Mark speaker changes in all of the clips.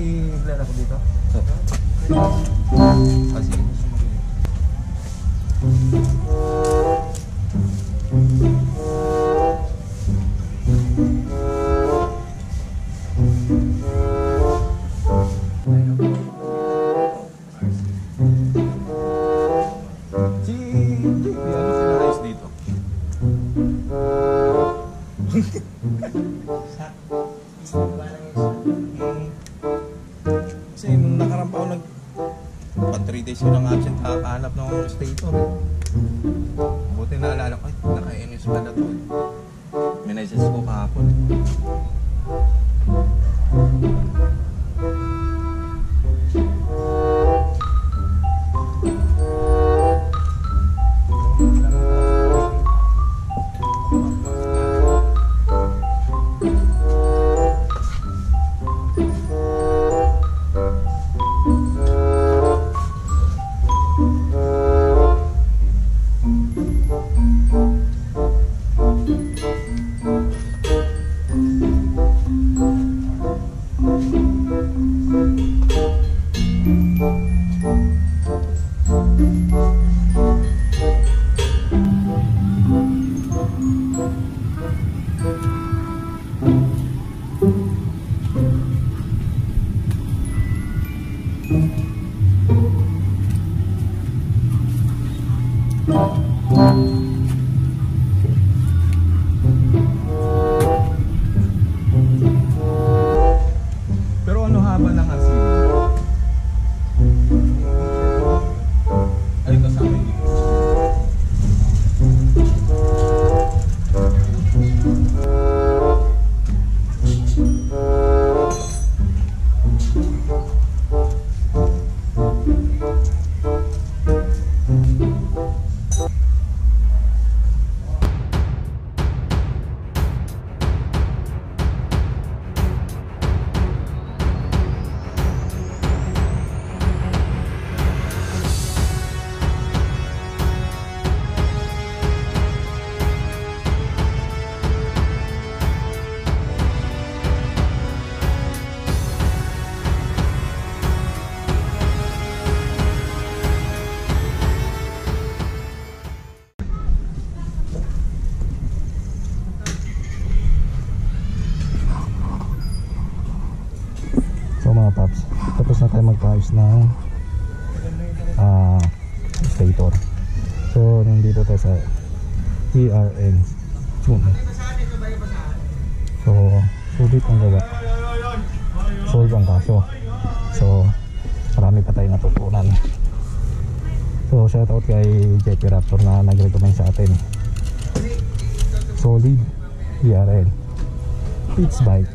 Speaker 1: Okay ba, i-blend ako dito? Ah, pa 3 days yun ang absent kakahanap ng stator eh. Buti naalala ko, ay naka-NS pala to eh. May ko kahapon. Tune. So sulit ang gawa. Solve ang kaso. So marami pa tayong natutunan. So shoutout kay JP Raptor na nag-recommend sa atin. Solid TRN. Pitch bike.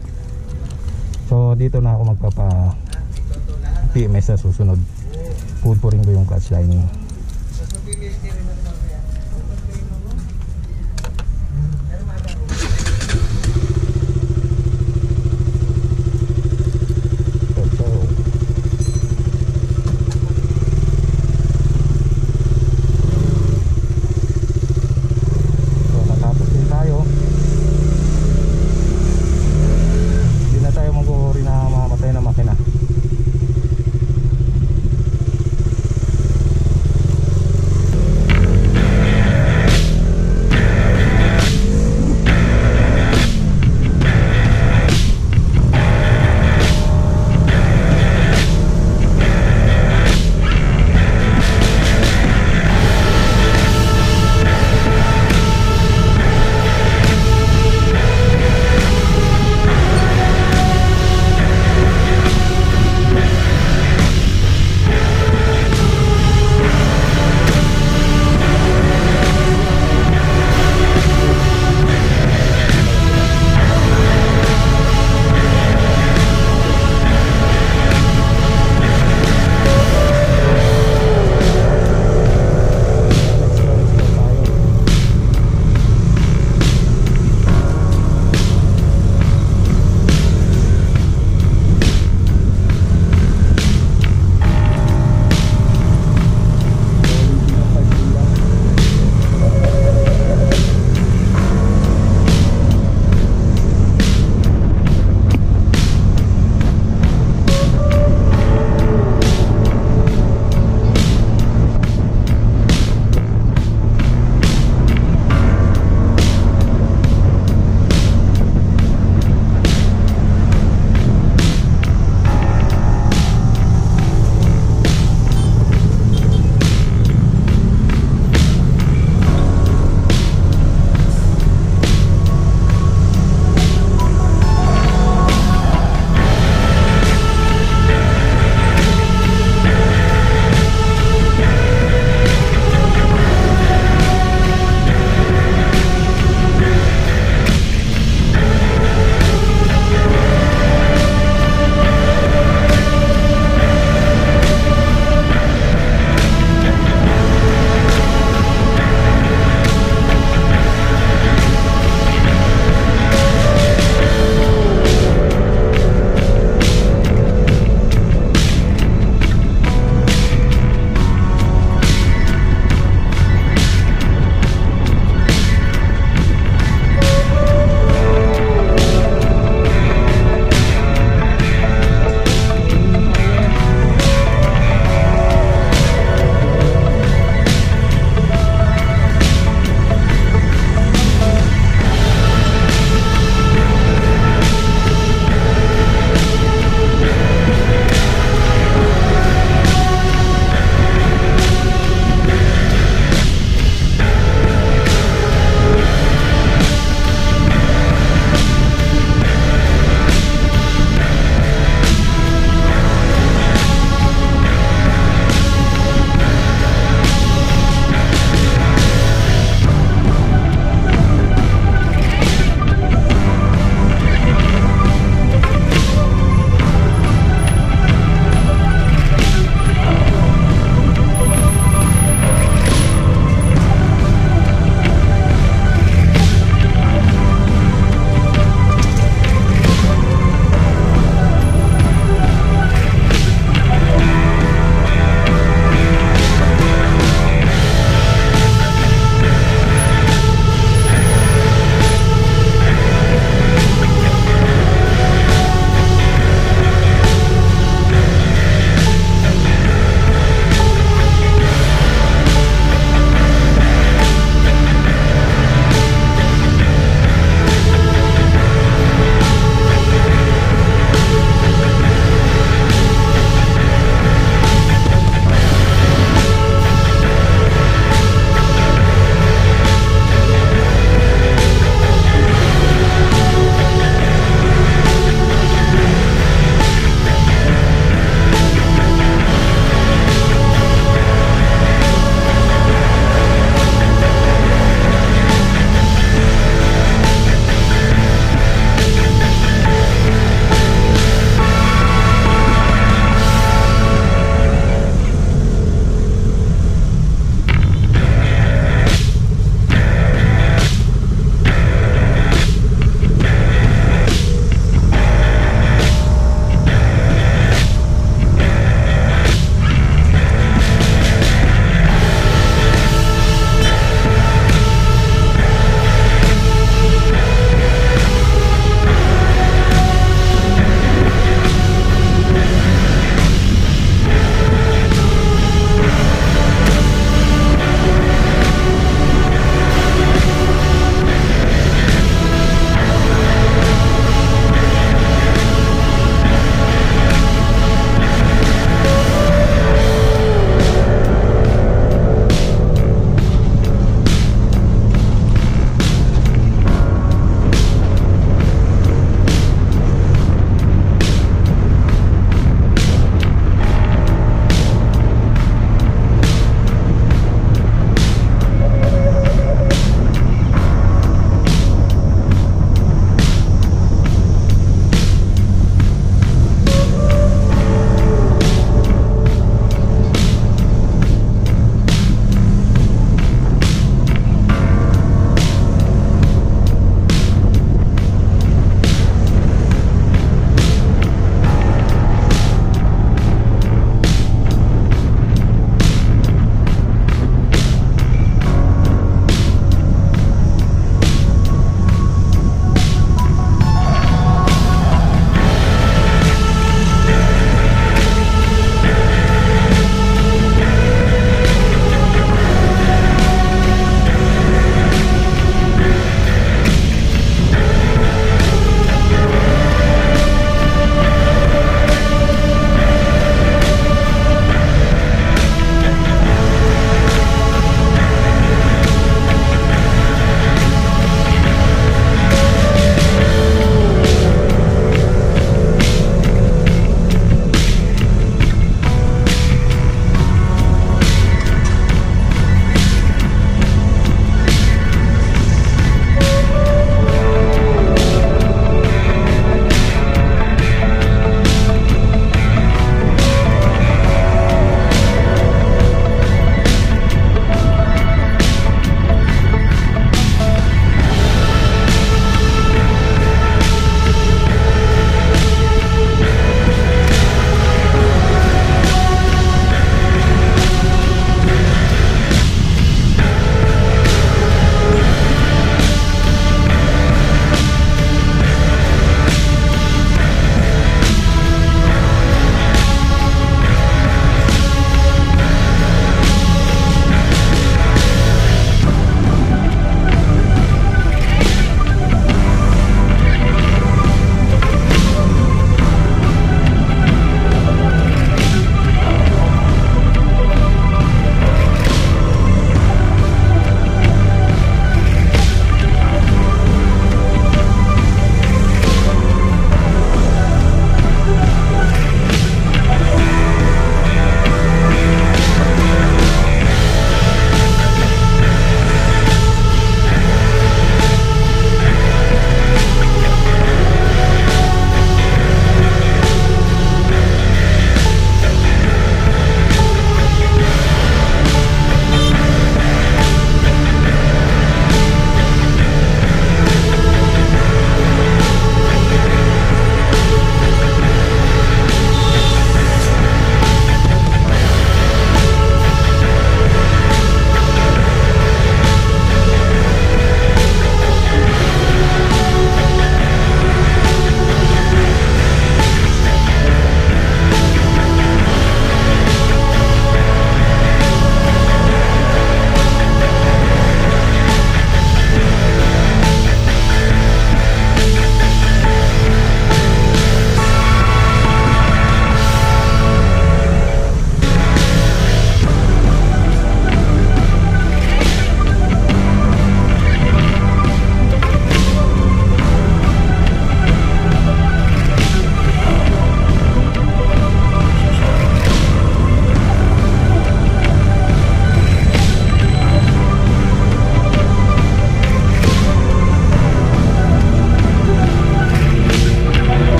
Speaker 1: So dito na ako magpapa PMS sa susunod. Pupuriin ko yung clutch lining.